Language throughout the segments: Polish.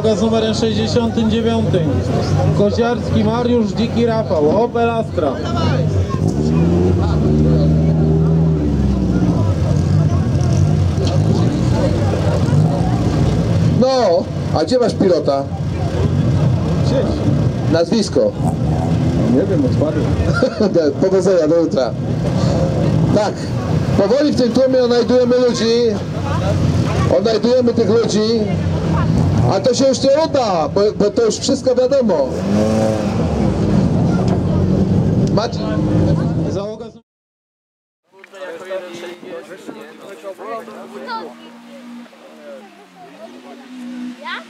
Załoga z numerem 69. Koziarski Mariusz, Dziki Rafał, Opel Astra. No, a gdzie masz pilota? Nazwisko. Nie wiem, odpadł. Powodzenia, do jutra. Tak, powoli w tym tłumie odnajdujemy ludzi, odnajdujemy tych ludzi, a to się nie uda, bo, bo to już wszystko wiadomo. Macie... Załoga Ja?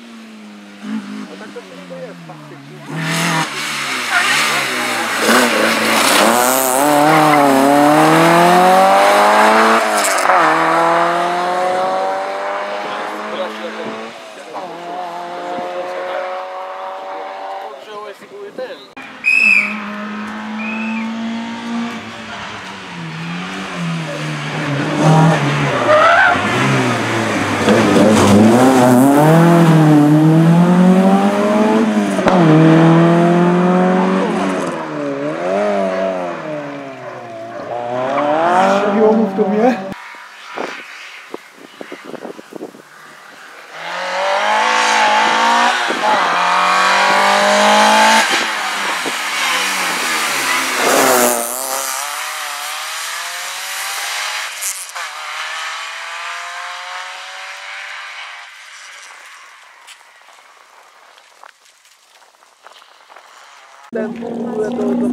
da cultura do, do